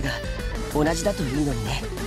が同じだといいのにね。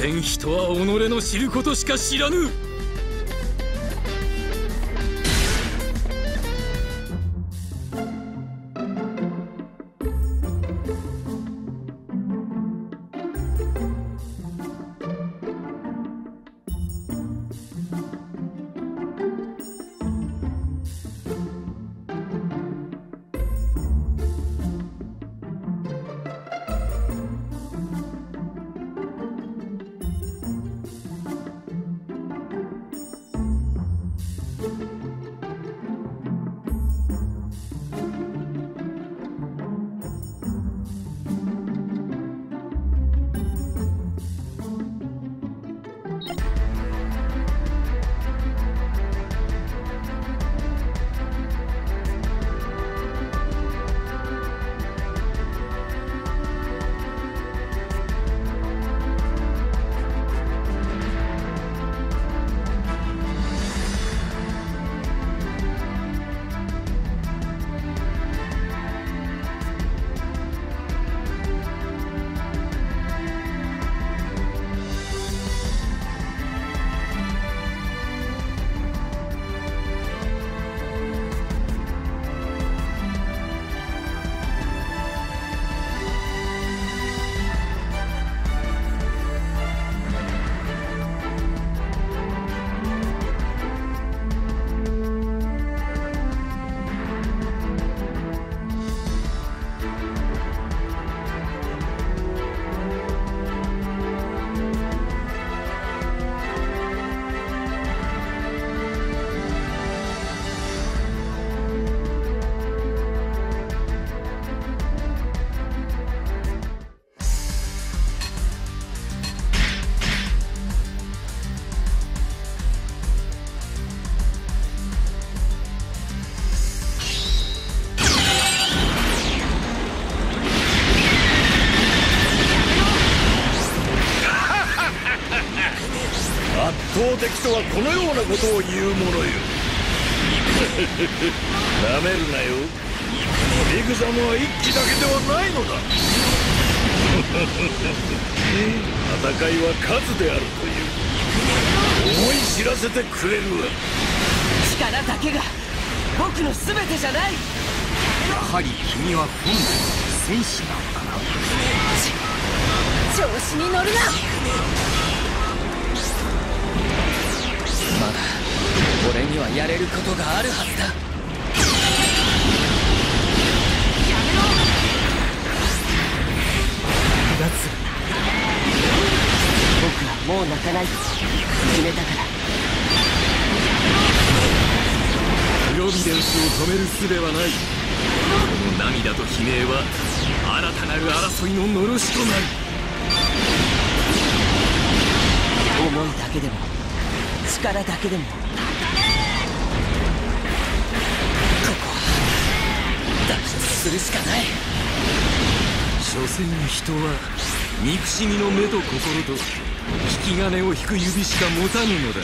然人は己の知ることしか知らぬ。倒的とはこのようなことを言うものよ。なめるなよ。ビグザムは一機だけではないのだ。戦いは数であるという。思い知らせてくれるわ。力だけが僕の全てじゃない。やはり君は本来戦士なのだな。調子に乗るな俺にはやれることがあるはずだ。やめろ。す僕はもう泣かない。と決めたから。プロビデンスを止める術はない。この涙と悲鳴は新たなる争いののろしとなる。思いだけでも力だけでも。ここは脱出するしかない。所詮人は憎しみの目と心と引き金を引く指しか持たぬのだ。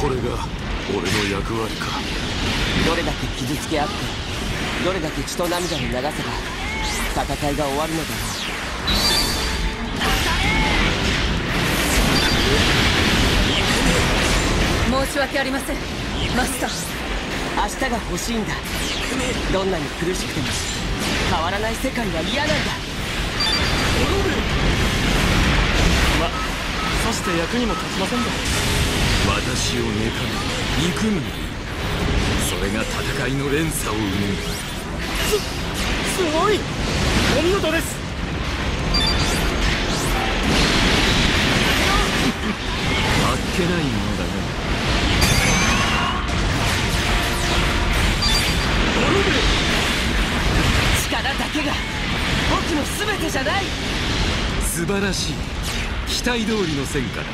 これが俺の役割か。どれだけ傷つけ合ってどれだけ血と涙を流せば戦いが終わるのだろ申し訳ありません。マスター。う明日が欲しいんだ。どんなに苦しくても。変わらない世界は嫌なんだ。まさして役にも立ちませんで私を妬み憎むがいいそれが戦いの連鎖を生む。すごい。お見事ですらしい。期待通りの戦果だ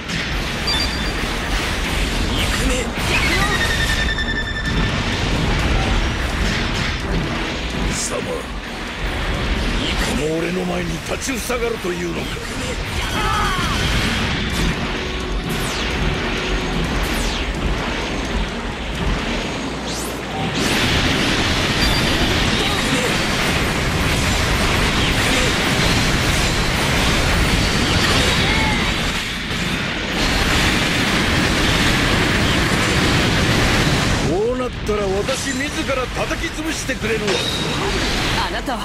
貴様この俺の前に立ちふさがるというのか。してくれるわ。あなたは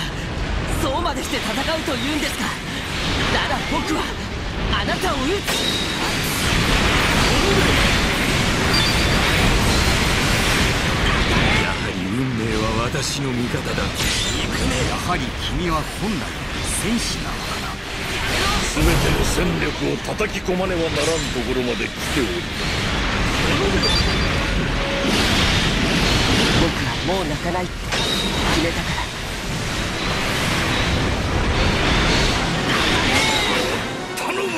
そうまでして戦うと言うんですか？なら僕はあなたを撃つ。やはり運命は私の味方だ。やはり君は本来戦士なのだな？全ての戦力を叩き込まねばならんところまで来ておるもう泣かない。って決めたから。頼む。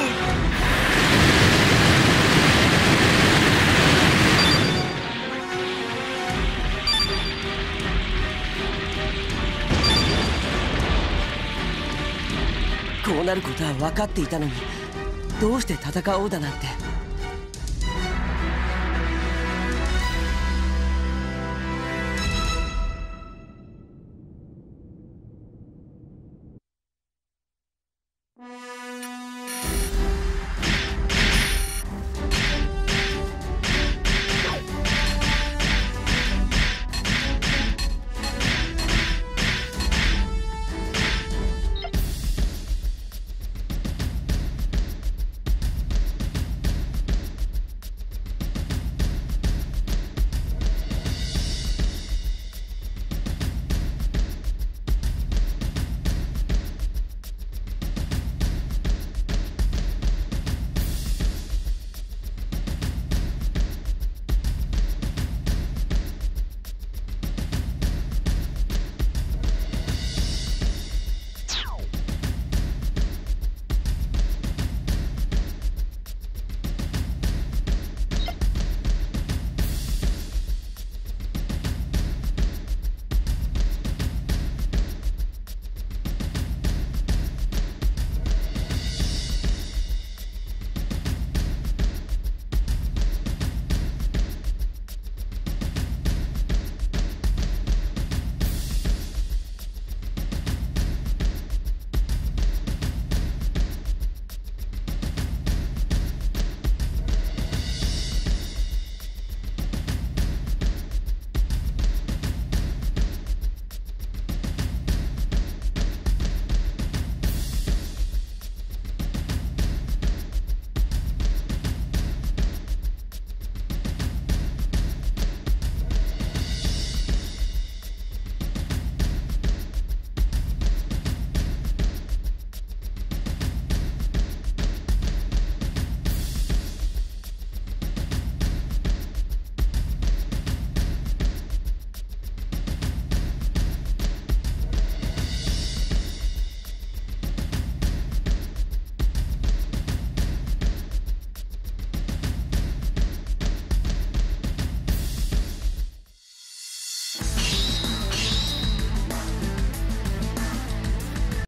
こうなることは分かっていたのにどうして戦おうだなんて